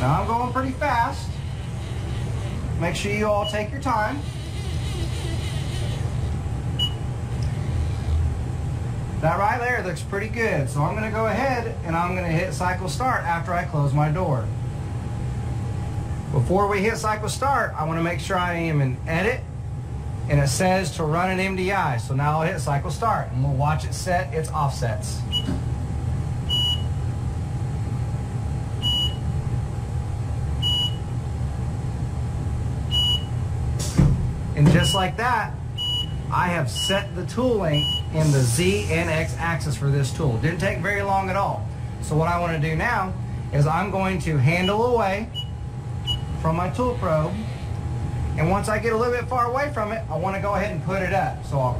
Now I'm going pretty fast. Make sure you all take your time. That right there looks pretty good. So I'm gonna go ahead and I'm gonna hit cycle start after I close my door. Before we hit cycle start, I wanna make sure I am in edit and it says to run an MDI. So now I'll hit cycle start and we'll watch it set its offsets. And just like that, I have set the tool length in the Z and X axis for this tool. Didn't take very long at all. So what I want to do now is I'm going to handle away from my tool probe. And once I get a little bit far away from it, I want to go ahead and put it up. So I'll